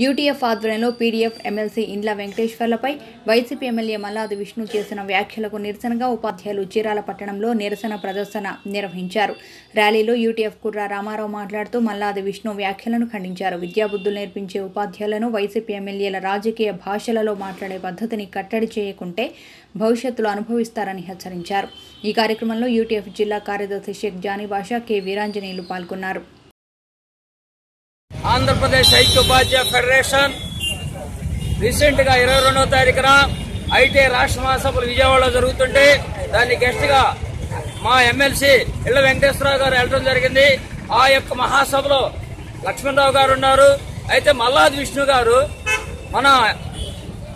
UTF ఆధ్వర్యంలో PDF MLC Indla వెంకటేశ్వర్లపై YCP MLA Malladi Vishnu చేసిన వ్యాఖ్యలకు నిరసనగా ఉపాధ్యాయులు చీరాల పట్టణంలో నిరసన ప్రదర్శన నిర్వహించారు. ర్యాలీలో యూటీఎఫ్ కుర్ర రామారావు మాట్లాడుతూ మల్లాది విష్ణు వ్యాఖ్యలను ఖండించారు. విద్యాబుద్ధులు నేర్పించే ఉపాధ్యాయులను వైసీపీ ఎమ్మెల్యేల రాజకీయ భాషలలో మాట్లాడే పద్ధతిని కట్టడి చేయకుంటే భవిష్యత్తులో అనుభవిస్తారని హెచ్చరించారు. ఈ కార్యక్రమంలో యూటీఎఫ్ జిల్లా కార్యదర్శి షేక్ జానీ బాషా కె వీరాంజనేయులు పాల్గొన్నారు. ఆంధ్రప్రదేశ్ ఐక్యోపాధ్యాయ ఫెడరేషన్. రీసెంట్గా ఇరవై రెండవ తారీఖున ఐటీ రాష్ట్ర మహాసభలు విజయవాడలో జరుగుతుంటే దాన్ని గెస్ట్గా మా ఎమ్మెల్సీ ఇళ్ళ వెంకటేశ్వరరావు గారు వెళ్ళడం జరిగింది. ఆ యొక్క మహాసభలో లక్ష్మణరావు గారు ఉన్నారు. అయితే మల్లాది విష్ణు గారు మన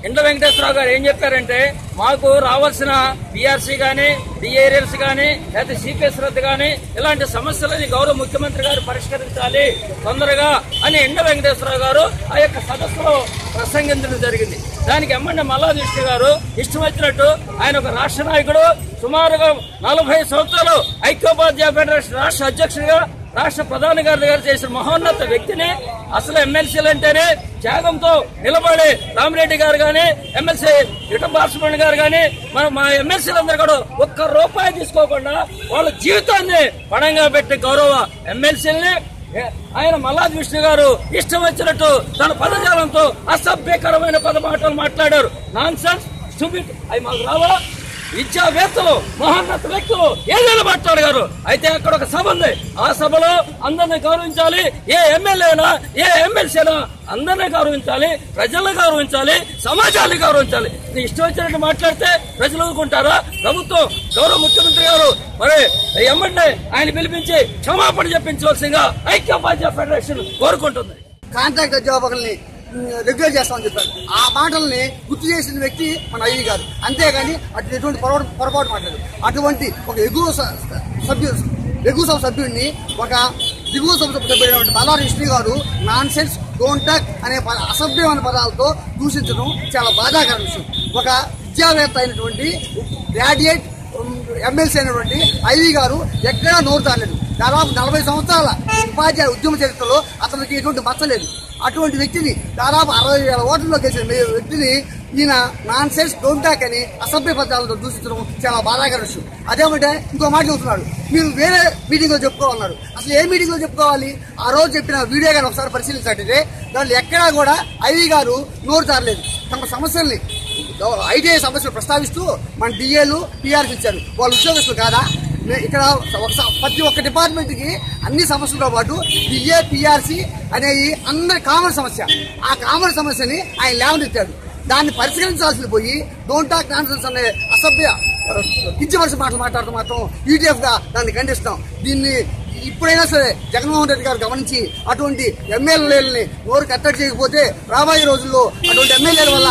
ఇండ్ల వెంకటేశ్వరరావు గారు ఏం చెప్పారంటే మాకు రావాల్సిన బీఆర్సీ గానీ డిఏరియల్స్ గానీ లేదా సిపిఎస్ రద్దు గానీ ఇలాంటి సమస్యలని గౌరవ ముఖ్యమంత్రి గారు పరిష్కరించాలి తొందరగా అని ఎండ వెంకటేశ్వరరావు గారు ఆ యొక్క సదస్సులో ప్రసంగించడం జరిగింది. దానికి ఎమ్మెల్యే మల్లాది గారు ఇష్టం వచ్చినట్టు ఆయన ఒక రాష్ట్ర నాయకుడు సుమారుగా నలభై సంవత్సరాలు ఐక్యోపాధ్యాయ ఫెడరేషన్ రాష్ట్ర అధ్యక్షుడిగా రాష్ట్ర ప్రధాని గారి గారు చేసిన మహోన్నత వ్యక్తిని అసలు ఎమ్మెల్సీలు అంటేనే త్యాగంతో నిలబడి రామిరెడ్డి గారు గాని ఎమ్మెల్సీ ఇటం బాలసుబ్రహ్మణ్యం గారు కానీ మన మా ఎమ్మెల్సీలందరూ కూడా ఒక్క రూపాయి తీసుకోకుండా వాళ్ళ జీవితాన్ని పణంగా పెట్టి గౌరవ ఎమ్మెల్సీలని ఆయన మల్లాది విష్ణు గారు ఇష్టం వచ్చినట్టు తన పదజాలంతో అసభ్యకరమైన పదమాటలు మాట్లాడారు. నాన్ సెన్స్ స్టూపిడ్ అవి మాకు రావా విద్యావేత్తలు మహోన్నత వ్యక్తులు ఏదైనా మాట్లాడగారు అయితే అక్కడ ఒక సభ ఉంది. ఆ సభలో అందరిని గౌరవించాలి. ఏ ఎమ్మెల్యేనా ఏ ఎమ్మెల్సీనా అందరినీ గౌరవించాలి ప్రజలను గౌరవించాలి సమాజాన్ని గౌరవించాలి. ఇది ఇష్టం వచ్చినట్టు మాట్లాడితే ప్రజలు ఊరుకుంటారా? ప్రభుత్వం గౌరవ ముఖ్యమంత్రి గారు మరి ఎమ్మెల్యే ఆయన పిలిపించి క్షమాపణ చెప్పించవలసిందిగా ఐక్య ఫెడరేషన్ కోరుకుంటుంది. కాంట్రాక్ట్ ఉద్యోగుల్ని రెగ్యులర్ చేస్తామని చెప్పారు. ఆ మాటల్ని గుర్తు చేసిన వ్యక్తి మన ఐవి గారు. అంతేగాని అటు ఎటువంటి పొరపాటు పొరపాటు మాట్లాడు అటువంటి ఒక ఎగువ స- సభ్యుడు ఎగువ సభ సభ్యుడిని ఒక దిగువ సభ సభ్యుడైనటువంటి బల్లారి విష్ణు గారు నాన్ సెన్స్ డోంట్ టక్ అనే పద- అసభ్యమైన పదాలతో దూషించడం చాలా బాధాకర విషయం. ఒక విద్యావేత్త అయినటువంటి గ్రాడ్యుయేట్ ఎమ్మెల్సీ అయినటువంటి ఐవి గారు ఎక్కడా నోరు తాలేదు దాదాపు నలభై సంవత్సరాల ఉపాధ్యాయ ఉద్యమ చరిత్రలో అతనికి ఎటువంటి మచ్చలేదు అటువంటి వ్యక్తిని దాదాపు అరవై వేల ఓట్లలో గెలిచిన వ్యక్తిని ఈయన నాన్ సెన్స్ డోంటాక్ అని అసభ్య పదాలతో దూషించడం చాలా బాధాకర విషయం. అదేమంటే ఇంకో మాట చెబుతున్నాడు. మీరు వేరే మీటింగ్లో చెప్పుకోవాలన్నారు. అసలు ఏ మీటింగ్లో చెప్పుకోవాలి? ఆ రోజు చెప్పిన వీడియో కానీ ఒకసారి పరిశీలించాలంటే దాంట్లో ఎక్కడా కూడా ఐవి గారు నోరు తారలేదు తమ సమస్యల్ని ఐటీఐ సమస్యలు ప్రస్తావిస్తూ మన డిఏలు పిఆర్స్ ఇచ్చారు. వాళ్ళు ఉద్యోగస్తులు కాదా? ఇక్కడ ప్రతి ఒక్క డిపార్ట్మెంట్కి అన్ని సమస్యలతో పాటు డిఏ పిఆర్సి అనేవి అందరి కామన్ సమస్య. ఆ కామన్ సమస్యని ఆయన లేవనెత్తాడు. దాన్ని పరిష్కరించాల్సింది పోయి డోంట్ టాక్ నాన్సెన్స్ అనే అసభ్య కించవలసిన మాటలు మాట్లాడుతూ మాత్రం యూటీఎఫ్గా దాన్ని ఖండిస్తాం. దీన్ని ఇప్పుడైనా సరే జగన్మోహన్ రెడ్డి గారు గమనించి అటువంటి ఎమ్మెల్యేలని నోరు కట్టడి చేయకపోతే రాబోయే రోజుల్లో అటువంటి ఎమ్మెల్యేల వల్ల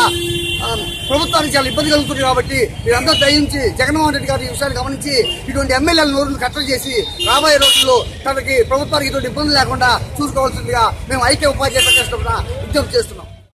ప్రభుత్వానికి చాలా ఇబ్బంది కలుగుతుంది కాబట్టి మీరందరూ దయించి జగన్మోహన్ రెడ్డి గారు ఈ విషయాన్ని గమనించి ఇటువంటి ఎమ్మెల్యేల నోరును కట్టడి చేసి రాబోయే రోజుల్లో తనకి ప్రభుత్వానికి ఇటువంటి ఇబ్బంది లేకుండా చూసుకోవాల్సిందిగా మేము ఐక్య ఉపాధ్యాయ సంఘటన విజ్ఞప్తి చేస్తున్నాం.